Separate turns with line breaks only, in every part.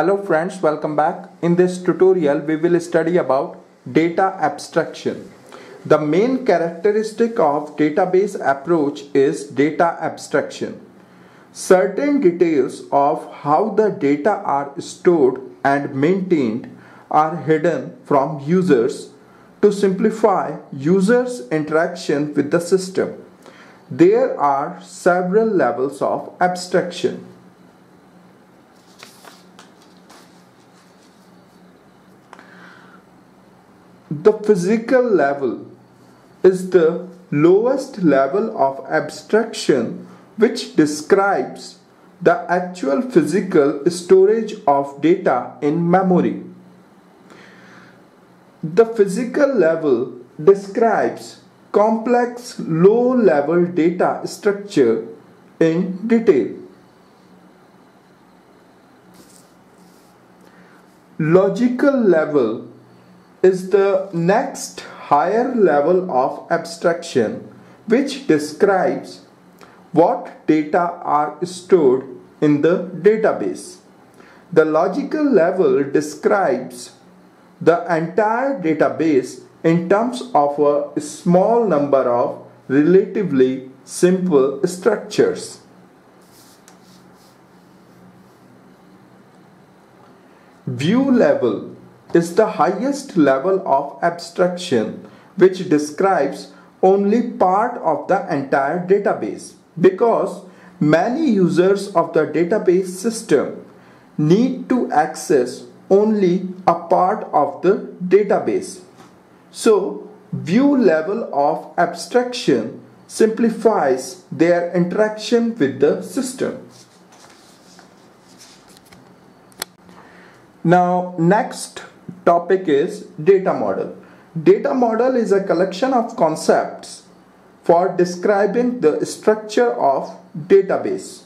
Hello friends, welcome back. In this tutorial, we will study about data abstraction. The main characteristic of database approach is data abstraction. Certain details of how the data are stored and maintained are hidden from users to simplify users' interaction with the system. There are several levels of abstraction. The physical level is the lowest level of abstraction which describes the actual physical storage of data in memory. The physical level describes complex low level data structure in detail. Logical level is the next higher level of abstraction which describes what data are stored in the database. The logical level describes the entire database in terms of a small number of relatively simple structures. View level is the highest level of abstraction which describes only part of the entire database because many users of the database system need to access only a part of the database. So, view level of abstraction simplifies their interaction with the system. Now, next topic is data model. Data model is a collection of concepts for describing the structure of database.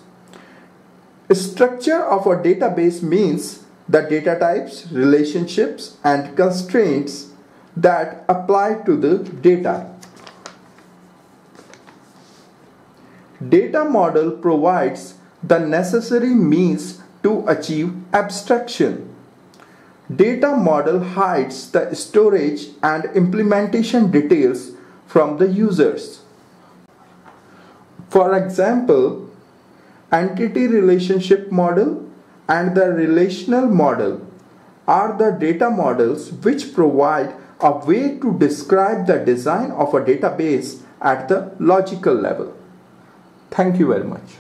Structure of a database means the data types, relationships and constraints that apply to the data. Data model provides the necessary means to achieve abstraction. Data model hides the storage and implementation details from the users. For example, entity relationship model and the relational model are the data models which provide a way to describe the design of a database at the logical level. Thank you very much.